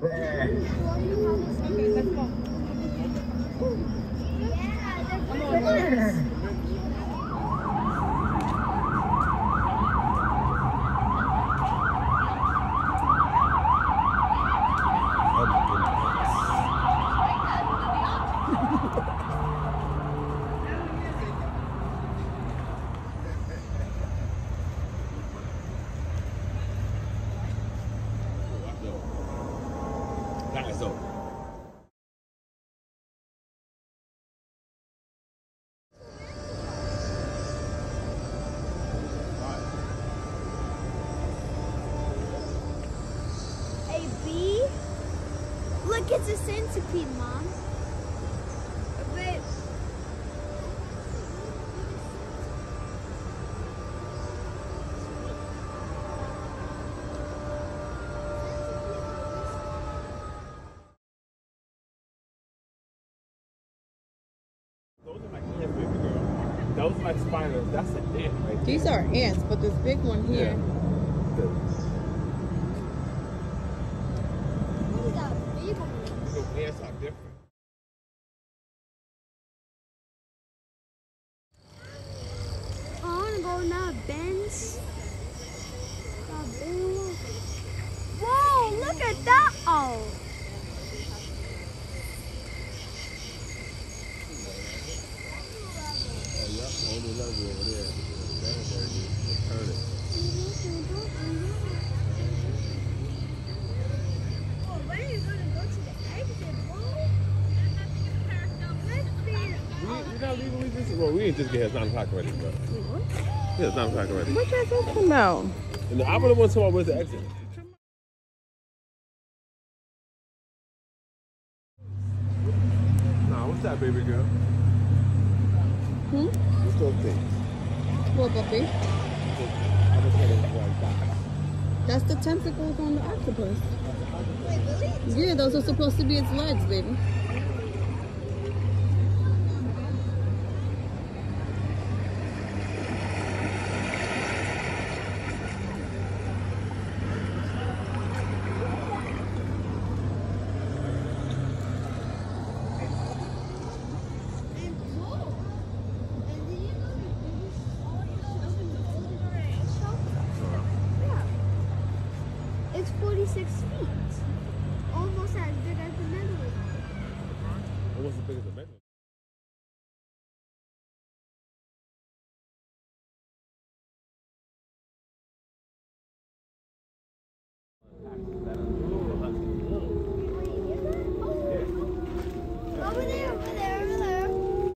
Okay, let's go. Come Look, it's a centipede, Mom. But Those are like ants, baby girl. Those are like spiders. That's an ant right there. These are ants, but this big one here. look at that big Are different. I want to go now, Ben's. Whoa, look at that. Oh. Oh, yeah. Hold the level leaving. We just, well, we ain't just get here. It's 9 o'clock already, bro. Yeah, it's 9 o'clock already. What you talking about? And I'm have went somewhere with the exit. Nah, what's that, baby girl? Hmm? What's those things? What, puppy? I just said it was like. That's the tentacles on the octopus. Wait, really? Yeah, those are supposed to be its legs, baby. It's 46 feet. Almost as big as the Medway. It wasn't big as man.